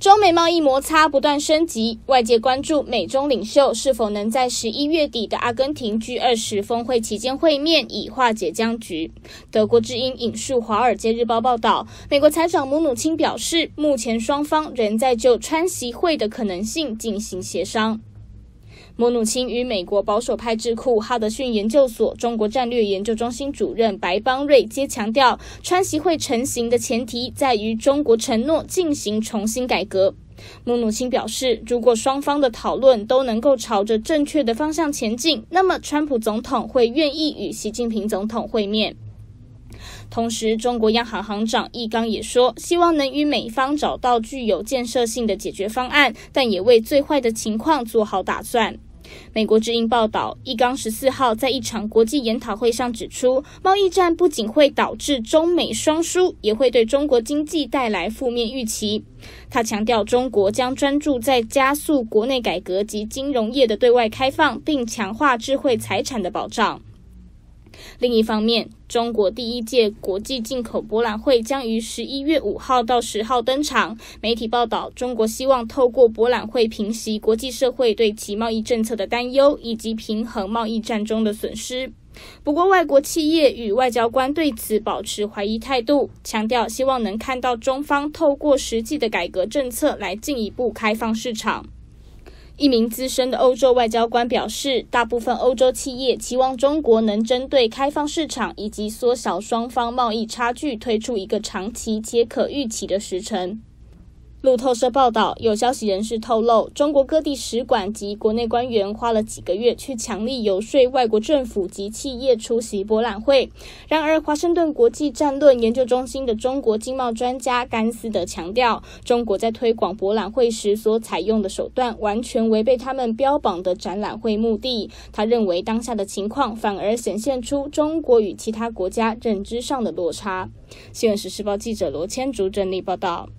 中美贸易摩擦不断升级，外界关注美中领袖是否能在十一月底的阿根廷 G 二十峰会期间会面，以化解僵局。德国之音引述《华尔街日报》报道，美国财长姆努钦表示，目前双方仍在就川席会的可能性进行协商。摩努钦与美国保守派智库哈德逊研究所中国战略研究中心主任白邦瑞皆强调，川习会成型的前提在于中国承诺进行重新改革。穆努钦表示，如果双方的讨论都能够朝着正确的方向前进，那么川普总统会愿意与习近平总统会面。同时，中国央行行长易纲也说，希望能与美方找到具有建设性的解决方案，但也为最坏的情况做好打算。美国之音报道，易纲十四号在一场国际研讨会上指出，贸易战不仅会导致中美双输，也会对中国经济带来负面预期。他强调，中国将专注在加速国内改革及金融业的对外开放，并强化智慧财产的保障。另一方面，中国第一届国际进口博览会将于十一月五号到十号登场。媒体报道，中国希望透过博览会平息国际社会对其贸易政策的担忧，以及平衡贸易战中的损失。不过，外国企业与外交官对此保持怀疑态度，强调希望能看到中方透过实际的改革政策来进一步开放市场。一名资深的欧洲外交官表示，大部分欧洲企业期望中国能针对开放市场以及缩小双方贸易差距，推出一个长期且可预期的时程。路透社报道，有消息人士透露，中国各地使馆及国内官员花了几个月去强力游说外国政府及企业出席博览会。然而，华盛顿国际战论研究中心的中国经贸专家甘斯德强调，中国在推广博览会时所采用的手段完全违背他们标榜的展览会目的。他认为，当下的情况反而显现出中国与其他国家认知上的落差。新闻时事报记者罗千竹整理报道。